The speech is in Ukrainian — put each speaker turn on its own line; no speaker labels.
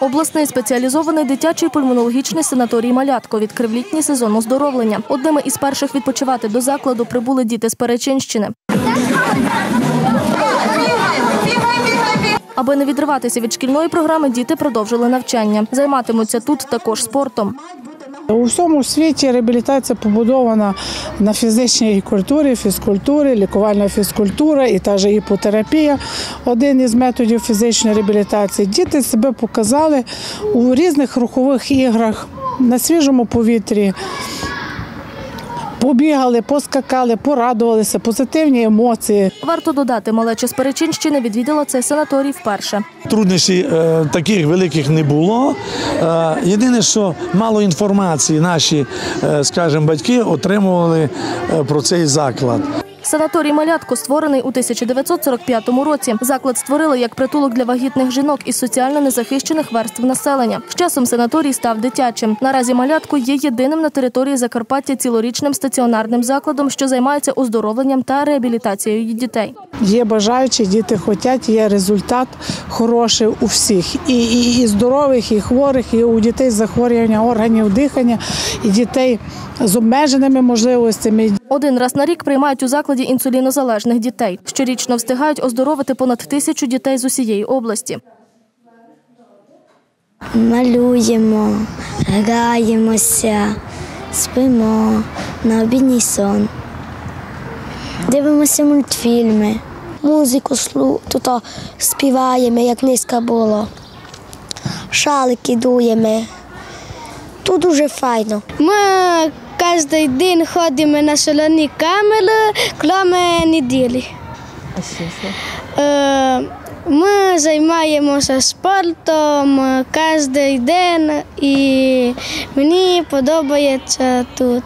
Обласний спеціалізований дитячий пульмонологічний санаторій Малятко відкрив літній сезон оздоровлення. Одними із перших відпочивати до закладу прибули діти з Перечинщини. Аби не відриватися від шкільної програми, діти продовжили навчання. Займатимуться тут також спортом.
У всьому світі реабілітація побудована на фізичній культурі, фізкультурі, лікувальна фізкультура і та же іпотерапія один із методів фізичної реабілітації. Діти себе показали у різних рухових іграх на свіжому повітрі. Побігали, поскакали, порадувалися, позитивні емоції.
Варто додати, малеча з Перечинщини відвідала цей санаторій вперше.
Труднощів е, таких великих не було. Е, єдине, що мало інформації наші, е, скажімо, батьки отримували е, про цей заклад.
Санаторій Малятко створений у 1945 році. Заклад створили як притулок для вагітних жінок із соціально незахищених верств населення. З часом санаторій став дитячим. Наразі Малятко є єдиним на території Закарпаття цілорічним стаціонарним закладом, що займається оздоровленням та реабілітацією дітей.
Є бажаючі, діти хочуть, є результат хороший у всіх. І, і, і здорових, і хворих, і у дітей з захворювання органів дихання, і дітей з обмеженими можливостями.
Один раз на рік приймають у закладі інсулінозалежних дітей. Щорічно встигають оздоровити понад тисячу дітей з усієї області.
Малюємо, граємося, спимо на обідній сон. Дивимося мультфільми. Музику слу... тут співаємо, як низько було. Шалики дуємо. Тут дуже файно.
Ми кожен день ходимо на соляні камери, крім неділі. Е, Ми займаємося спортом кожен день і мені подобається тут.